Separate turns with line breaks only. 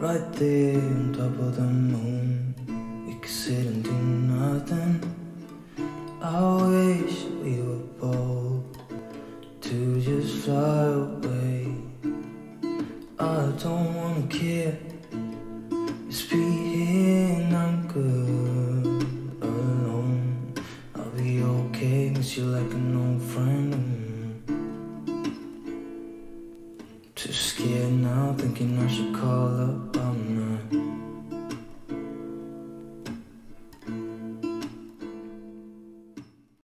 Right there on top of the moon, we could sit and do nothing. I wish we were bold to just fly away. I don't wanna care, just be and I'm good alone. I'll be okay, miss you like an old friend. Too scared now, thinking I should call up. I'm not.